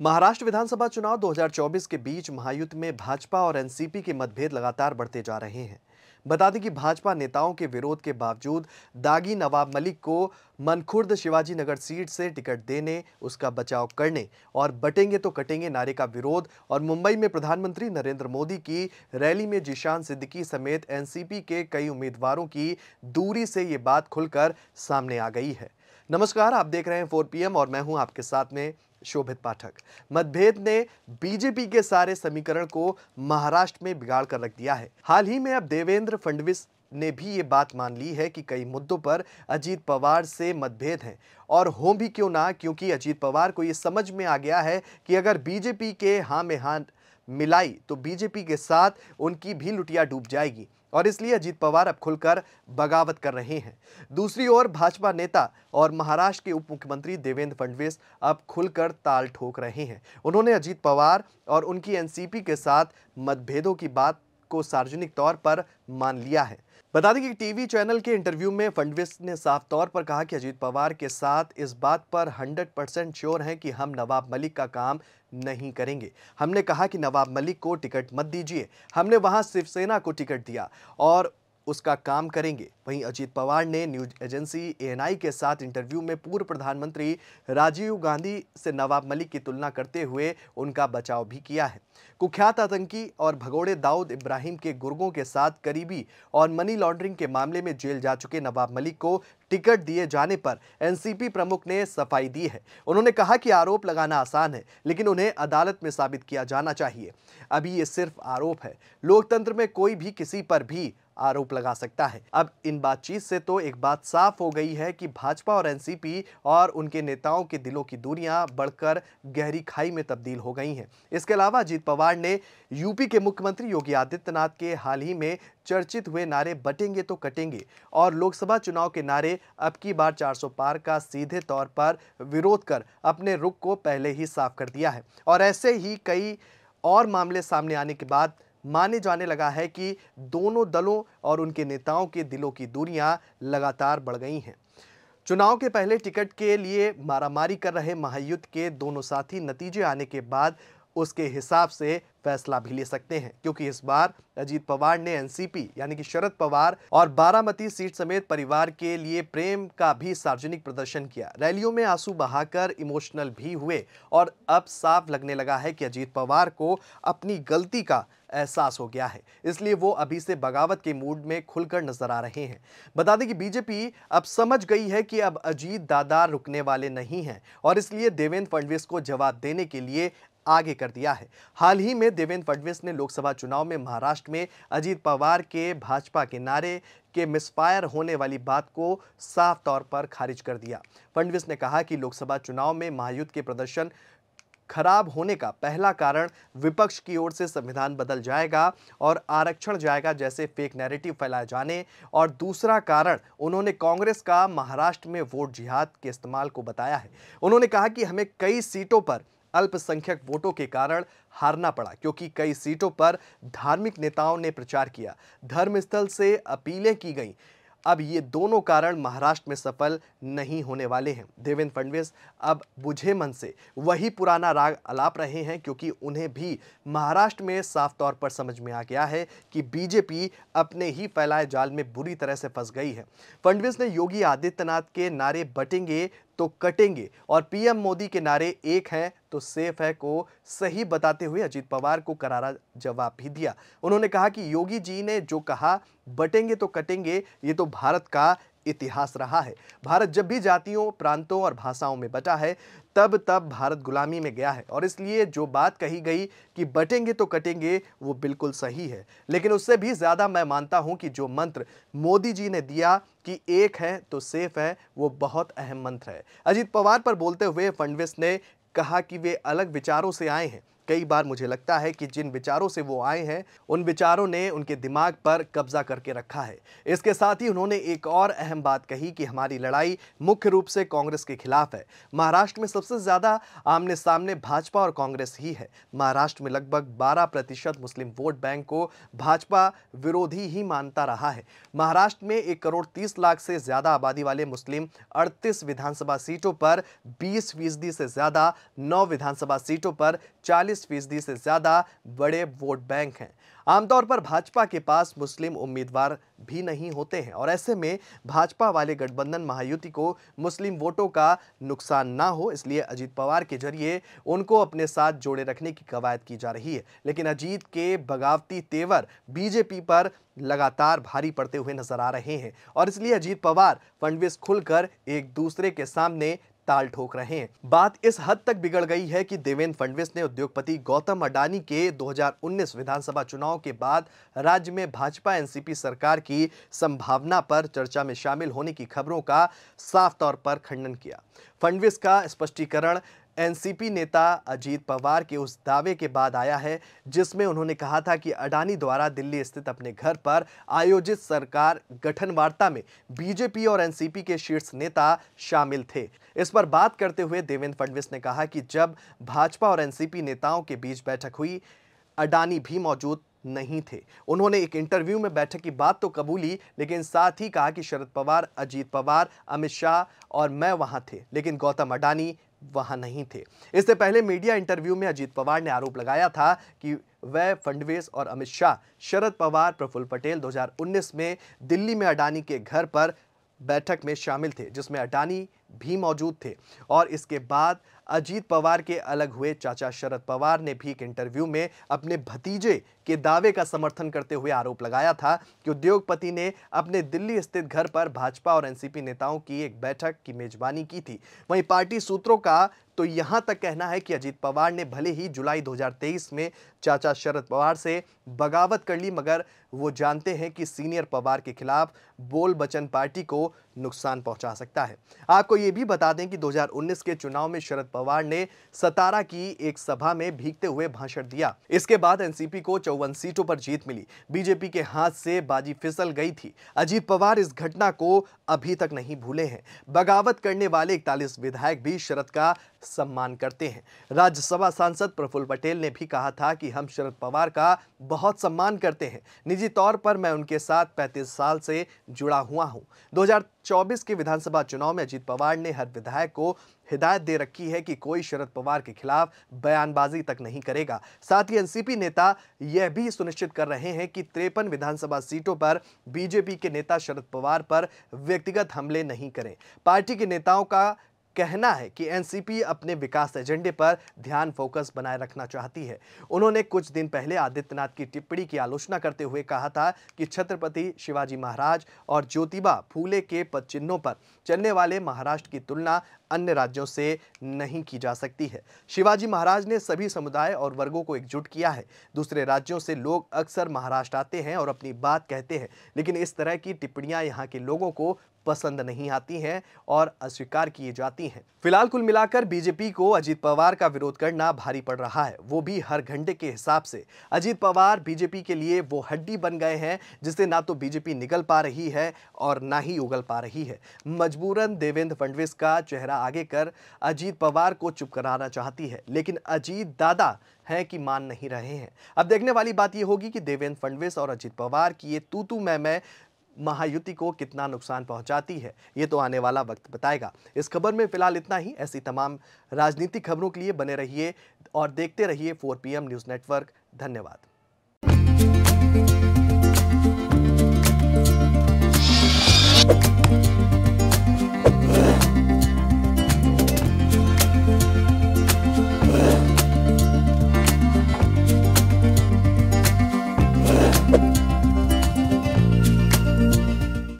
महाराष्ट्र विधानसभा चुनाव 2024 के बीच महायुद्ध में भाजपा और एनसीपी के मतभेद लगातार बढ़ते जा रहे हैं। बता दें कि भाजपा नेताओं के विरोध के बावजूद दागी नवाब मलिक को मनखुर्द शिवाजी नगर सीट से टिकट देने, उसका बचाव करने और बटेंगे तो कटेंगे नारे का विरोध और मुंबई में प्रधानमंत्री नरेंद्र मोदी की रैली में जिशान सिद्दीकी समेत एनसीपी के कई उम्मीदवारों की दूरी से ये बात खुलकर सामने आ गई है। नमस्कार, आप देख रहे हैं 4 पीएम और मैं हूँ आपके साथ में शोभित पाठक। मतभेद ने बीजेपी के सारे समीकरण को महाराष्ट्र में बिगाड़ कर रख दिया है। हाल ही में अब देवेंद्र फडणवीस ने भी ये बात मान ली है कि कई मुद्दों पर अजीत पवार से मतभेद हैं। और हो भी क्यों ना, क्योंकि अजीत पवार को ये समझ में आ गया है कि अगर बीजेपी के हाँ में हाँ मिलाई तो बीजेपी के साथ उनकी भी लुटिया डूब जाएगी। और इसलिए अजीत पवार अब खुलकर बगावत कर रहे हैं। दूसरी ओर भाजपा नेता और महाराष्ट्र के उप मुख्यमंत्री देवेंद्र फडणवीस अब खुलकर ताल ठोक रहे हैं। उन्होंने अजीत पवार और उनकी एनसीपी के साथ मतभेदों की बात को सार्वजनिक तौर पर मान लिया है। बता दें कि टीवी चैनल के इंटरव्यू में फडणवीस ने साफ़ तौर पर कहा कि अजीत पवार के साथ इस बात पर 100 परसेंट श्योर हैं कि हम नवाब मलिक का काम नहीं करेंगे। हमने कहा कि नवाब मलिक को टिकट मत दीजिए। हमने वहाँ शिवसेना को टिकट दिया और उसका काम करेंगे। वहीं अजीत पवार ने न्यूज़ एजेंसी एएनआई के साथ इंटरव्यू में पूर्व प्रधानमंत्री राजीव गांधी से नवाब मलिक की तुलना करते हुए उनका बचाव भी किया है। कुख्यात आतंकी और भगोड़े दाऊद इब्राहिम के गुर्गों के साथ करीबी और मनी लॉन्ड्रिंग के मामले में जेल जा चुके नवाब मलिक को टिकट दिए जाने पर एनसीपी प्रमुख ने सफ़ाई दी है। उन्होंने कहा कि आरोप लगाना आसान है, लेकिन उन्हें अदालत में साबित किया जाना चाहिए। अभी ये सिर्फ़ आरोप है। लोकतंत्र में कोई भी किसी पर भी आरोप लगा सकता है। अब इन बातचीत से तो एक बात साफ़ हो गई है कि भाजपा और एनसीपी और उनके नेताओं के दिलों की दूरियाँ बढ़कर गहरी खाई में तब्दील हो गई हैं। इसके अलावा अजीत पवार ने यूपी के मुख्यमंत्री योगी आदित्यनाथ के हाल ही में चर्चित हुए नारे बटेंगे तो कटेंगे और लोकसभा चुनाव के नारे अब की बार 400 पार का सीधे तौर पर विरोध कर अपने रुख को पहले ही साफ़ कर दिया है। और ऐसे ही कई और मामले सामने आने के बाद माने जाने लगा है कि दोनों दलों और उनके नेताओं के दिलों की दूरियाँ लगातार बढ़ गई हैं। चुनाव के पहले टिकट के लिए मारामारी कर रहे महायुद्ध के दोनों साथी नतीजे आने के बाद उसके हिसाब से फैसला भी ले सकते हैं। क्योंकि इस बार अजीत पवार ने एनसीपी, यानी कि शरद पवार और बारामती सीट समेत परिवार के लिए प्रेम का भी सार्वजनिक प्रदर्शन किया। रैलियों में आँसू बहाकर इमोशनल भी हुए और अब साफ़ लगने लगा है कि अजीत पवार को अपनी गलती का एहसास हो गया है। इसलिए वो अभी से बगावत के मूड में खुलकर नज़र आ रहे हैं। बता दें कि बीजेपी अब समझ गई है कि अब अजीत दादा रुकने वाले नहीं हैं और इसलिए देवेंद्र फडणवीस को जवाब देने के लिए आगे कर दिया है। हाल ही में देवेंद्र फडणवीस ने लोकसभा चुनाव में महाराष्ट्र में अजीत पवार के भाजपा के नारे के मिसफायर होने वाली बात को साफ़ तौर पर खारिज कर दिया। फडणवीस ने कहा कि लोकसभा चुनाव में महायुद्ध के प्रदर्शन खराब होने का पहला कारण विपक्ष की ओर से संविधान बदल जाएगा और आरक्षण जाएगा जैसे फेक नैरेटिव फैलाए जाने और दूसरा कारण उन्होंने कांग्रेस का महाराष्ट्र में वोट जिहाद के इस्तेमाल को बताया है। उन्होंने कहा कि हमें कई सीटों पर अल्पसंख्यक वोटों के कारण हारना पड़ा, क्योंकि कई सीटों पर धार्मिक नेताओं ने प्रचार किया। धर्मस्थल से अपीलें की गईं। अब ये दोनों कारण महाराष्ट्र में सफल नहीं होने वाले हैं। देवेंद्र फडणवीस अब बुझे मन से वही पुराना राग अलाप रहे हैं, क्योंकि उन्हें भी महाराष्ट्र में साफ़ तौर पर समझ में आ गया है कि बीजेपी अपने ही फैलाए जाल में बुरी तरह से फंस गई है। फडणवीस ने योगी आदित्यनाथ के नारे बटेंगे तो कटेंगे। और पीएम मोदी के नारे एक हैं तो सेफ़ है को सही बताते हुए अजीत पवार को करारा जवाब भी दिया। उन्होंने कहा कि योगी जी ने जो कहा, बटेंगे तो कटेंगे, ये तो भारत का इतिहास रहा है। भारत जब भी जातियों, प्रांतों और भाषाओं में बटा है तब तब भारत गुलामी में गया है। और इसलिए जो बात कही गई कि बटेंगे तो कटेंगे, वो बिल्कुल सही है। लेकिन उससे भी ज़्यादा मैं मानता हूँ कि जो मंत्र मोदी जी ने दिया कि एक है तो सेफ़ है, वो बहुत अहम मंत्र है। अजीत पवार पर बोलते हुए फडणवीस ने कहा कि वे अलग विचारों से आए हैं। कई बार मुझे लगता है कि जिन विचारों से वो आए हैं, उन विचारों ने उनके दिमाग पर कब्जा करके रखा है। इसके साथ ही उन्होंने एक और अहम बात कही कि हमारी लड़ाई मुख्य रूप से कांग्रेस के खिलाफ है। महाराष्ट्र में सबसे ज़्यादा आमने सामने भाजपा और कांग्रेस ही है। महाराष्ट्र में लगभग 12 प्रतिशत मुस्लिम वोट बैंक को भाजपा विरोधी ही मानता रहा है। महाराष्ट्र में एक करोड़ तीस लाख से ज़्यादा आबादी वाले मुस्लिम अड़तीस विधानसभा सीटों पर बीस फ़ीसदी से ज़्यादा नौ विधानसभा सीटों पर चालीस फ़ीसदी से ज़्यादा बड़े वोट बैंक हैं। आमतौर पर भाजपा के पास मुस्लिम उम्मीदवार भी नहीं होते हैं और ऐसे में भाजपा वाले गठबंधन महायुति को मुस्लिम वोटों का नुकसान ना हो, इसलिए अजीत पवार के ज़रिए उनको अपने साथ जोड़े रखने की कवायद की जा रही है। लेकिन अजीत के बगावती तेवर बीजेपी पर लगातार भारी पड़ते हुए नज़र आ रहे हैं और इसलिए अजीत पवार फंडविस खुलकर एक दूसरे के सामने ताल ठोक रहे हैं। बात इस हद तक बिगड़ गई है कि देवेंद्र फडणवीस ने उद्योगपति गौतम अडानी के 2019 विधानसभा चुनाव के बाद राज्य में भाजपा एनसीपी सरकार की संभावना पर चर्चा में शामिल होने की खबरों का साफ़ तौर पर खंडन किया। फडणवीस का स्पष्टीकरण एनसीपी नेता अजीत पवार के उस दावे के बाद आया है, जिसमें उन्होंने कहा था कि अडानी द्वारा दिल्ली स्थित अपने घर पर आयोजित सरकार गठन वार्ता में बीजेपी और एनसीपी के शीर्ष नेता शामिल थे। इस पर बात करते हुए देवेंद्र फडणवीस ने कहा कि जब भाजपा और एनसीपी नेताओं के बीच बैठक हुई, अडानी भी मौजूद नहीं थे। उन्होंने एक इंटरव्यू में बैठक की बात तो कबूली, लेकिन साथ ही कहा कि शरद पवार, अजीत पवार, अमित शाह और मैं वहाँ थे। लेकिन गौतम अडानी वहाँ नहीं थे। इससे पहले मीडिया इंटरव्यू में अजीत पवार ने आरोप लगाया था कि वह फंडवेस और अमित शाह, शरद पवार, प्रफुल्ल पटेल 2019 में दिल्ली में अडानी के घर पर बैठक में शामिल थे, जिसमें अडानी भी मौजूद थे। और इसके बाद अजीत पवार के अलग हुए चाचा शरद पवार ने भी एक इंटरव्यू में अपने भतीजे के दावे का समर्थन करते हुए आरोप लगाया था कि उद्योगपति ने अपने दिल्ली स्थित घर पर भाजपा और एनसीपी नेताओं की एक बैठक की मेजबानी की थी। वहीं पार्टी सूत्रों का तो यहाँ तक कहना है कि अजीत पवार ने भले ही जुलाई 2023 में चाचा शरद पवार से बगावत कर ली, मगर वो जानते हैं कि सीनियर पवार के खिलाफ बोल बचन पार्टी को नुकसान पहुँचा सकता है। आपको ये भी बता दें कि 2019 के चुनाव में शरद पवार ने सतारा की एक सभा में भीगते हुए भाषण दिया। इसके बाद एनसीपी को चौवन सीटों पर जीत मिली। बीजेपी के हाथ से बाजी फिसल गई थी। अजीत पवार इस घटना को अभी तक नहीं भूले हैं। बगावत करने वाले इकतालीस विधायक भी शरद का सम्मान करते हैं। राज्यसभा सांसद प्रफुल्ल पटेल ने भी कहा था कि हम शरद पवार का बहुत सम्मान करते हैं। निजी तौर पर मैं उनके साथ 35 साल से जुड़ा हुआ हूँ। 2024 के विधानसभा चुनाव में अजीत पवार ने हर विधायक को हिदायत दे रखी है कि कोई शरद पवार के खिलाफ बयानबाजी तक नहीं करेगा। साथ ही एनसीपी नेता यह भी सुनिश्चित कर रहे हैं कि तिरपन विधानसभा सीटों पर बीजेपी के नेता शरद पवार पर व्यक्तिगत हमले नहीं करें। पार्टी के नेताओं का कहना है कि एनसीपी अपने विकास एजेंडे पर ध्यान फोकस बनाए रखना चाहती है। उन्होंने कुछ दिन पहले आदित्यनाथ की टिप्पणी की आलोचना करते हुए कहा था कि छत्रपति शिवाजी महाराज और ज्योतिबा फूले के पद चिन्हों पर चलने वाले महाराष्ट्र की तुलना अन्य राज्यों से नहीं की जा सकती है। शिवाजी महाराज ने सभी समुदाय और वर्गों को एकजुट किया है। दूसरे राज्यों से लोग अक्सर महाराष्ट्र आते हैं और अपनी बात कहते हैं, लेकिन इस तरह की टिप्पणियाँ यहाँ के लोगों को पसंद नहीं आती हैं और अस्वीकार किए जाती हैं। फ़िलहाल कुल मिलाकर बीजेपी को अजीत पवार का विरोध करना भारी पड़ रहा है। वो भी हर घंटे के हिसाब से। अजीत पवार बीजेपी के लिए वो हड्डी बन गए हैं, जिससे ना तो बीजेपी निकल पा रही है और ना ही उगल पा रही है। मजबूरन देवेंद्र फडणवीस का चेहरा आगे कर अजीत पवार को चुप कराना चाहती है। लेकिन अजीत दादा हैं कि मान नहीं रहे हैं। अब देखने वाली बात यह होगी कि देवेंद्र फडणवीस और अजीत पवार की ये तू तू मैं मैं महायुति को कितना नुकसान पहुंचाती है, ये तो आने वाला वक्त बताएगा। इस खबर में फ़िलहाल इतना ही। ऐसी तमाम राजनीतिक खबरों के लिए बने रहिए और देखते रहिए 4 पीएम न्यूज़ नेटवर्क। धन्यवाद।